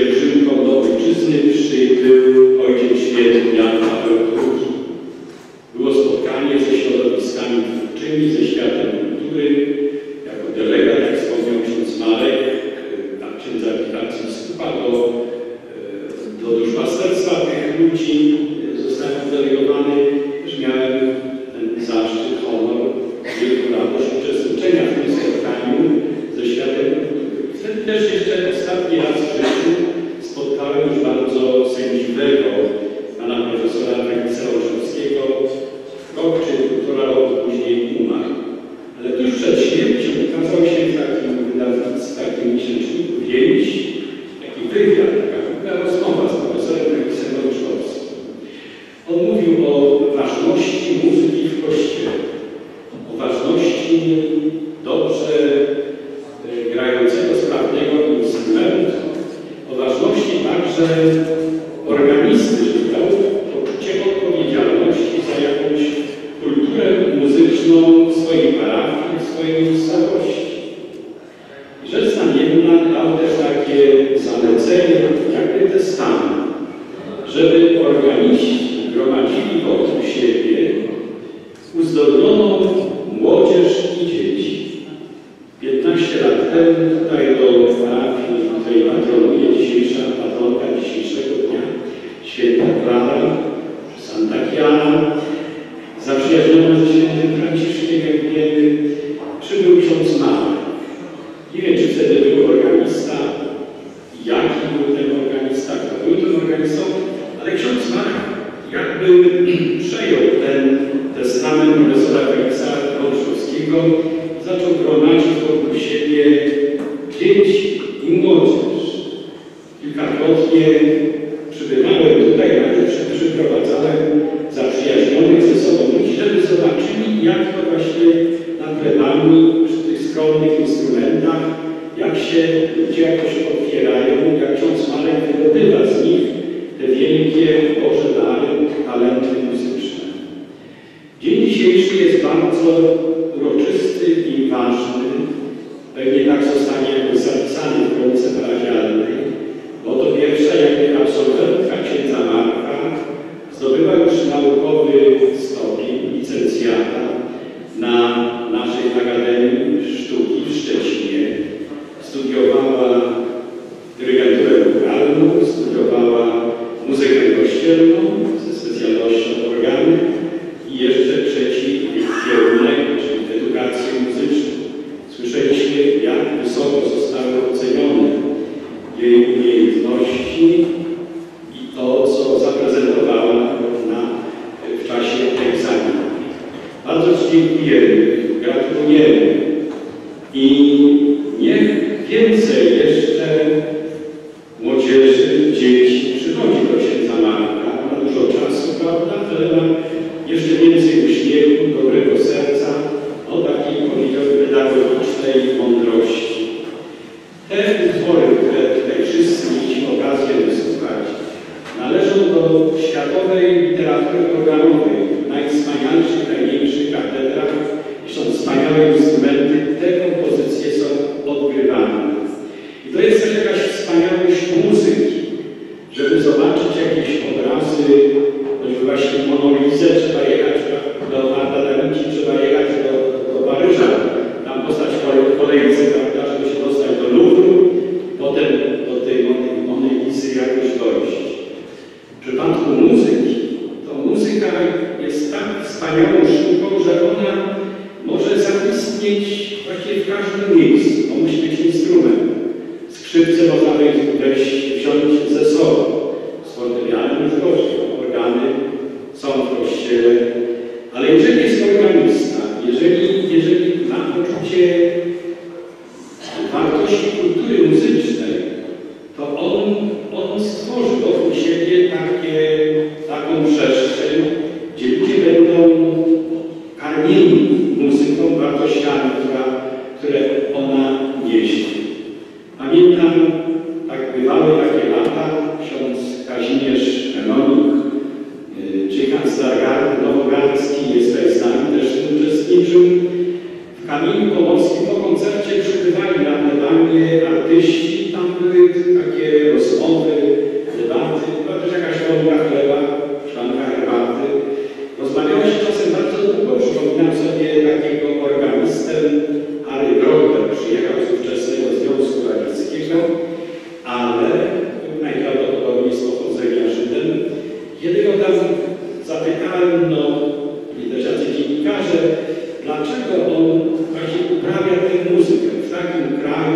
pielgrzymką do ojczyzny przybył ojciec święty Jan Paweł II. plenami, przy tych skromnych instrumentach, jak się ludzie jakoś otwierają, jak ksiądz Marek wydobywa z nich te wielkie Boże dary, talenty muzyczne. Dzień dzisiejszy jest bardzo uroczysty i ważny, pewnie tak ale jeżeli jest organista, jeżeli, jeżeli ma poczucie dlaczego on właśnie uprawia tę muzykę w takim kraju,